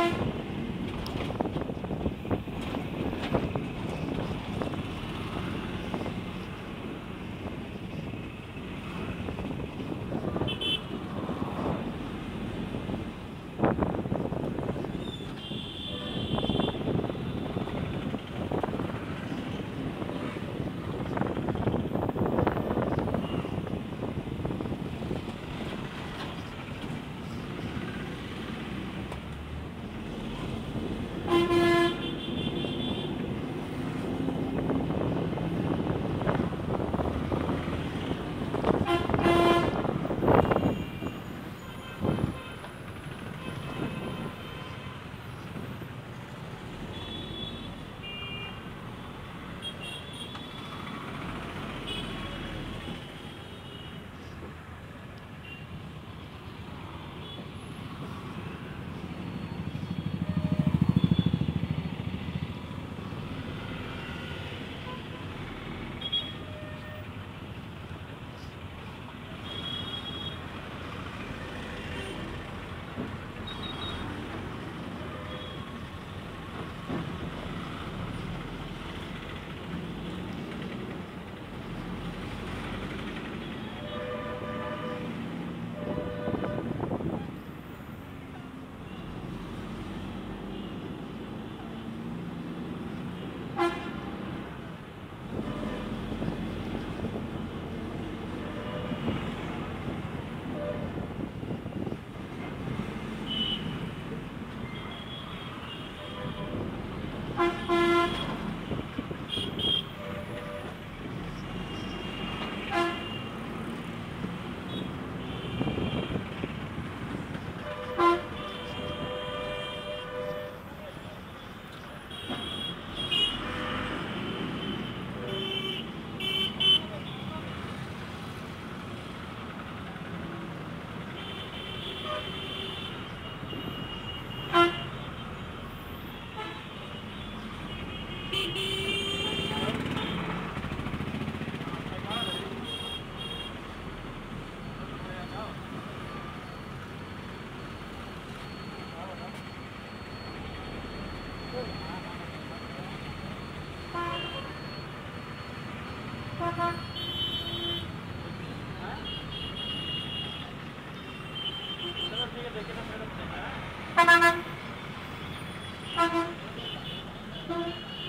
Bye.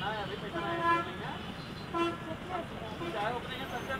ना अभी पैसा आया नहीं ना चाय ओपनिंग है सबसे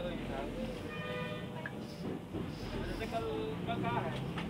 कल कल कहाँ है?